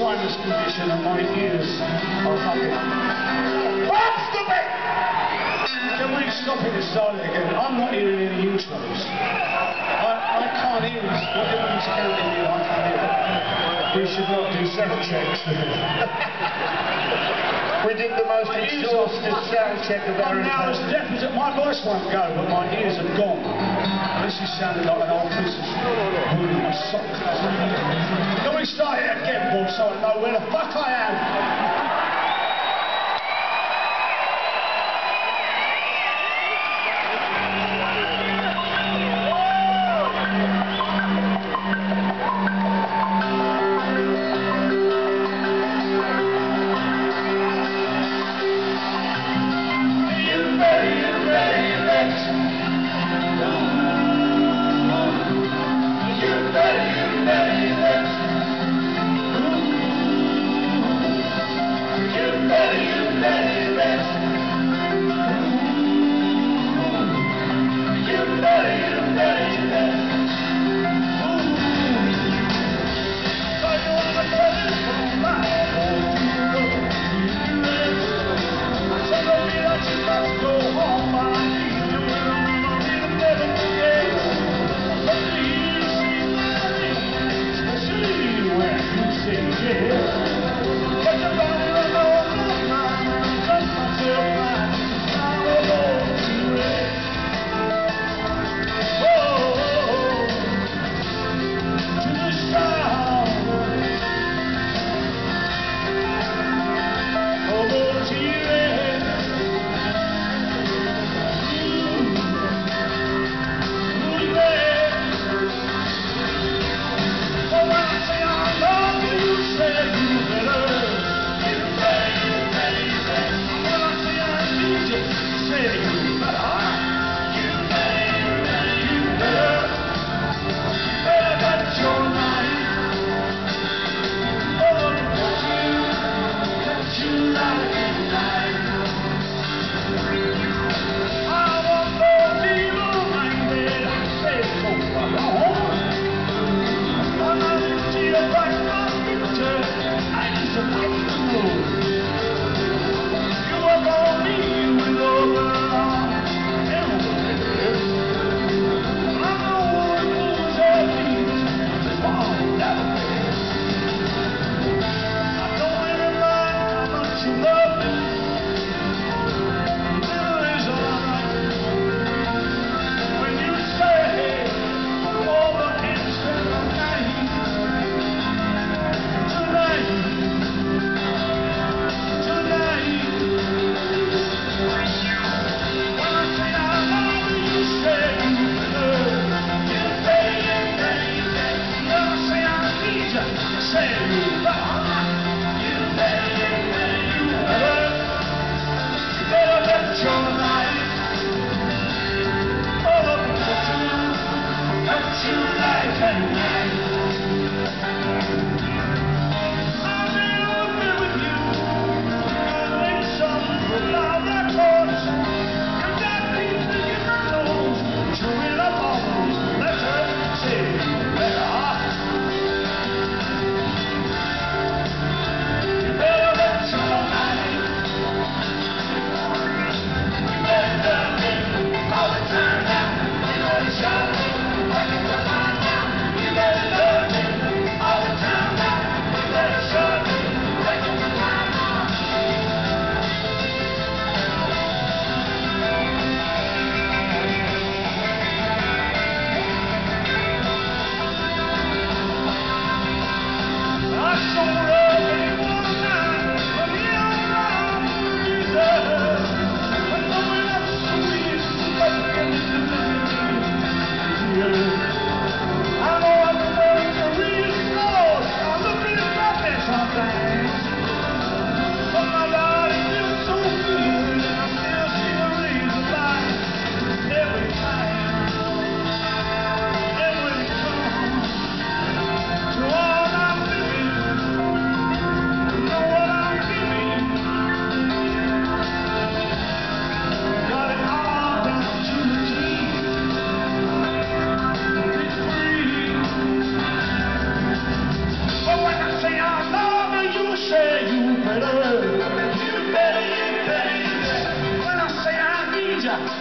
sinus condition and my ears are fucking. Ah, stop it! Can we stop it and start it again? I'm not hearing any intros. I, I can't hear it. Whatever he's counting here, I can't hear it. We should not do sound checks. We did the most exhaustive sound check of our I'm now as entire... deaf as it. My voice won't go, but my ears have gone. Is sounding like an old we it again, Paul, so I know where the fuck I am?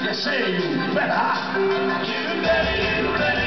You say you better. You better, you better,